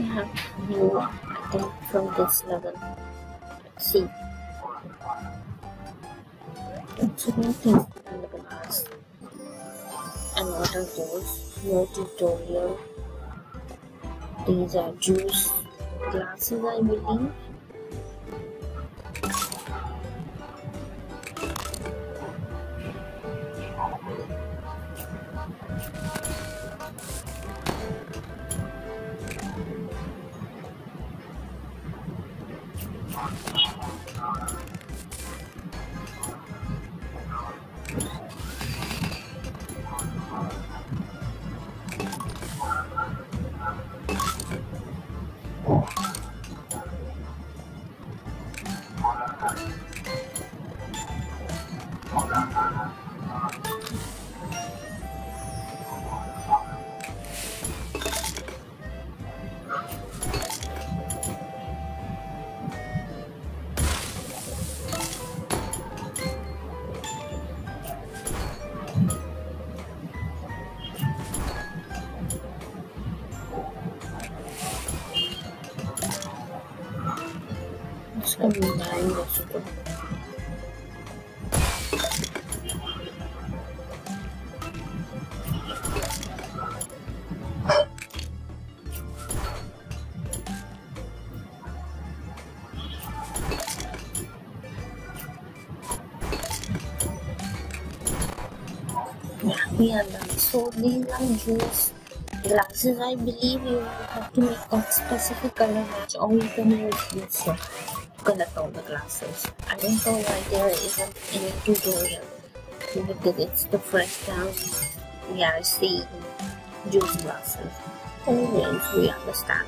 have new item from this level. Let's see. It's a new thing in the. And what are those? No tutorial. These are juice glasses, I believe. It's we are done. So these are glasses. I believe you have to make a specific color match, or you can use this uh, color tone the glasses. I don't know why there isn't any tutorial because it's the first time we are seeing juice glasses. Anyways, we understand.